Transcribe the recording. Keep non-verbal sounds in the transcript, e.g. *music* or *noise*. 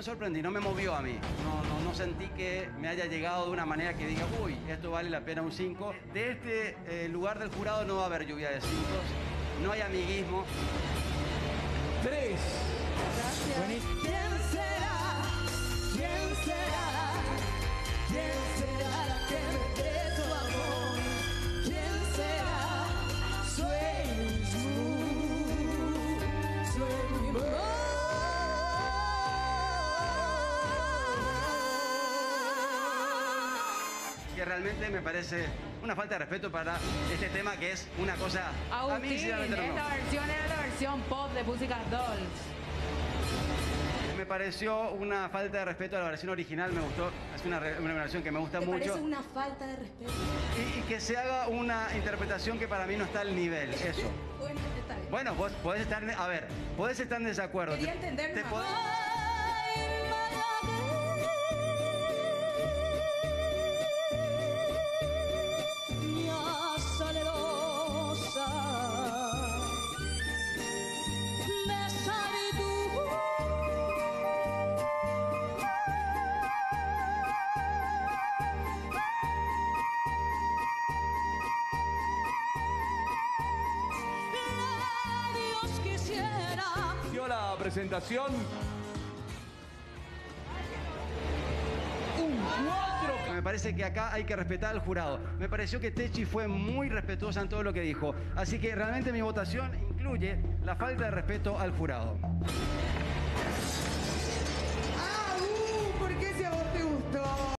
me sorprendí, no me movió a mí. No, no, no sentí que me haya llegado de una manera que diga, uy, esto vale la pena un 5. De este eh, lugar del jurado no va a haber lluvia de 5. No hay amiguismo. Tres. ¿Quién será? ¿Quién será? ¿Quién será la que me Que realmente me parece una falta de respeto para este tema que es una cosa... a mí, no. esta versión era la versión pop de Pussycat Dolls. Me pareció una falta de respeto a la versión original, me gustó. Es una, una versión que me gusta Me mucho. parece una falta de respeto. Y, y que se haga una interpretación que para mí no está al nivel, *laughs* eso. Bueno, está bien. Bueno, vos podés estar, a ver, podés estar en desacuerdo. Quería Te- entender te podés- presentación. Me parece que acá hay que respetar al jurado. Me pareció que Techi fue muy respetuosa en todo lo que dijo. Así que realmente mi votación incluye la falta de respeto al jurado.